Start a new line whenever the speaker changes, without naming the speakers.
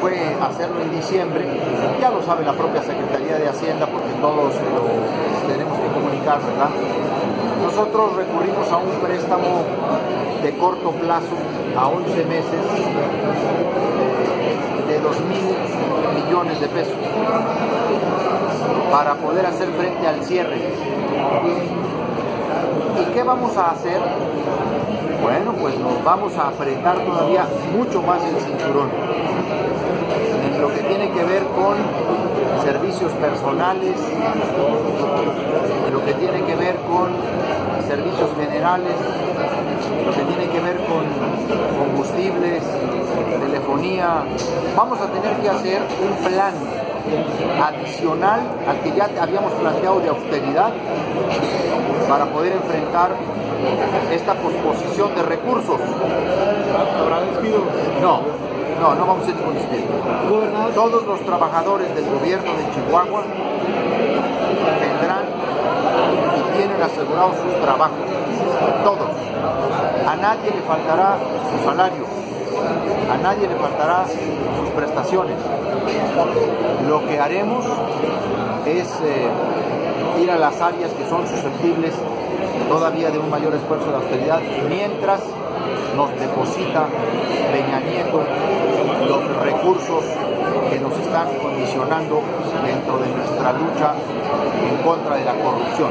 fue hacerlo en diciembre, ya lo sabe la propia Secretaría de Hacienda porque todos lo tenemos que comunicar, ¿verdad? Nosotros recurrimos a un préstamo de corto plazo a 11 meses de 2 mil millones de pesos para poder hacer frente al cierre. ¿Y qué vamos a hacer? Bueno, pues nos vamos a apretar todavía mucho más el cinturón servicios personales, lo que tiene que ver con servicios generales, lo que tiene que ver con combustibles, telefonía. Vamos a tener que hacer un plan adicional al que ya habíamos planteado de austeridad para poder enfrentar esta posposición de recursos.
¿Habrá despidos?
No, no, no vamos a ningún despido.
Gobernador,
Todos los trabajadores del gobierno de Chihuahua tendrán y tienen asegurados sus trabajos. Todos. A nadie le faltará su salario. A nadie le faltará sus prestaciones. Lo que haremos es eh, ir a las áreas que son susceptibles todavía de un mayor esfuerzo de austeridad mientras nos deposita Peña Nieto los recursos que nos están condicionando dentro de nuestra lucha en contra de la corrupción.